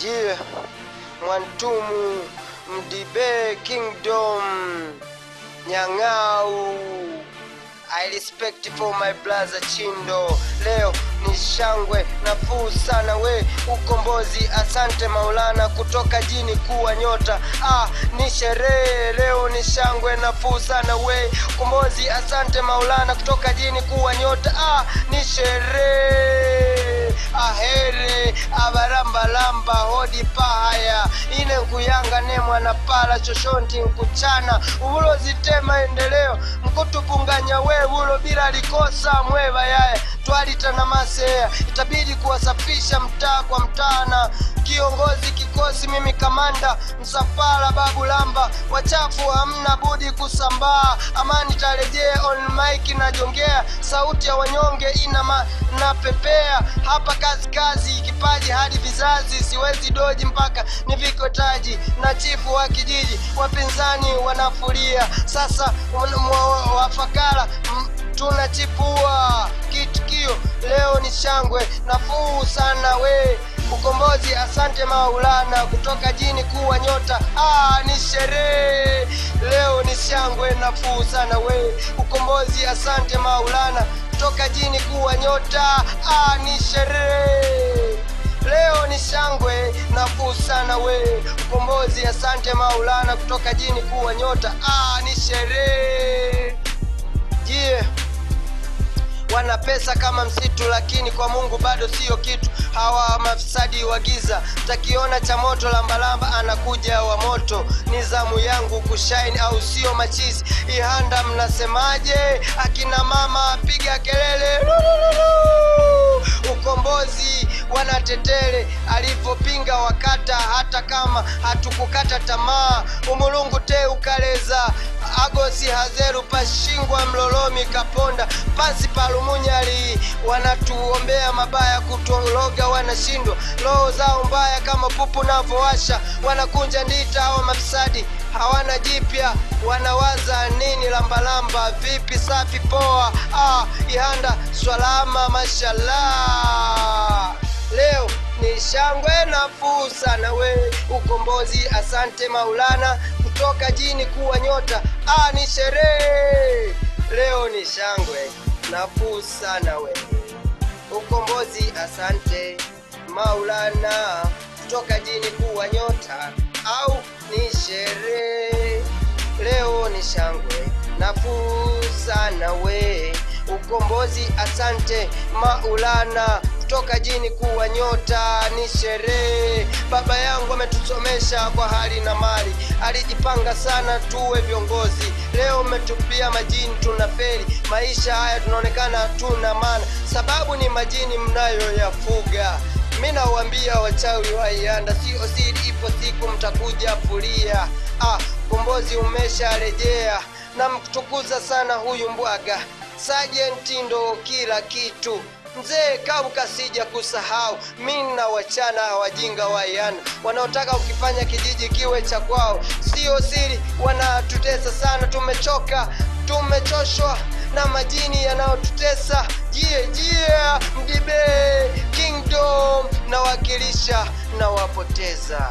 Dear Mwantumu Mdibe Kingdom Nyang'au I respect for my brother Chindo. Leo ni shangwe nafuu sana we ukombozi. Asante Maulana kutoka jini kuwa nyota. Ah, ni sherehe leo ni shangwe nafuu sana we ukombozi. Asante Maulana kutoka jini kuwa nyota. Ah, ni sherehe ahere abarambalamba hodi pahaya. Ine nkuyanga ne mwana pala choshonti nkuchana ubulozitema endeleo. Nkutupunganya we bulo bila likosa mweva yaye twalitana tanamase itabidi kuwasafisha mtaa kwa mtaana kiongozi kikosi mimi kamanda msafara babu lamba. Wachafu hamna budi kusambaa. Amani tarejea on mic najongea. Sauti ya wanyonge ina napepea. Hapa kazi kazi kipaji hadi vizazi. Siwezi doji mpaka niviko taji na chifu wa kijiji wapinzani wanafulia sasa wafakara tunachipua. Kitukio leo ni shangwe nafuu sana we. Ukombozi asante maulana kutoka jini kuwa nyota. Ah, ni sherehe leo ni shangwe nafuu sana we. Ukombozi asante maulana kutoka jini kuwa nyota. Ah, ni sherehe leo ni shangwe nafuu sana we. Ukombozi asante maulana kutoka jini kuwa nyota. Ah, ni sherehe yeah wana pesa kama msitu lakini kwa mungu bado siyo kitu. Hawa mafisadi wa giza takiona cha moto lambalamba anakuja wa moto. Ni zamu yangu kushaini au sio machizi? Ihanda mnasemaje? Akina mama piga kelele ukombozi wanatetele alivyopinga wakata hata kama hatukukata tamaa. Umulungu te ukaleza agosi hazeru pashingwa mlolomi kaponda. Pasi palumunyali wanatuombea mabaya kutuloga, wanashindwa. Roho zao mbaya kama pupu navowasha wanakunja ndita hawa mafisadi hawana jipya wanawaza nini lambalamba? Vipi safi poa? Ah, ihanda swalama mashallah leo ni shangwe na nafuu na we ukombozi. Asante maulana kutoka jini kuwa nyota. Ah, ni sherehe. Leo ni shangwe na nafuu na we ukombozi. Asante maulana kutoka jini kuwa nyota. Au ni sherehe. Leo ni shangwe na nafuu na we ukombozi. Asante maulana kutoka jini kuwa nyota ni sherehe. Baba yangu ametusomesha kwa hali na mali. Alijipanga sana tuwe viongozi. Leo umetupia majini tuna feri maisha haya tunaonekana hatuna maana. Sababu ni majini mnayoyafuga. Mi nawambia wachawi wa ianda sio siri ipo siku mtakuja kulia ah, kombozi umesharejea. Namtukuza sana huyu mbwaga. Sajenti ndo kila kitu mzee kabu kasija kusahau mi na wachana wajinga wa iana wanaotaka ukifanya kijiji kiwe cha kwao sio siri. Wanatutesa sana tumechoka tumechoshwa na majini yanayotutesa. Jie jie mdibe kingdom nawakilisha nawapoteza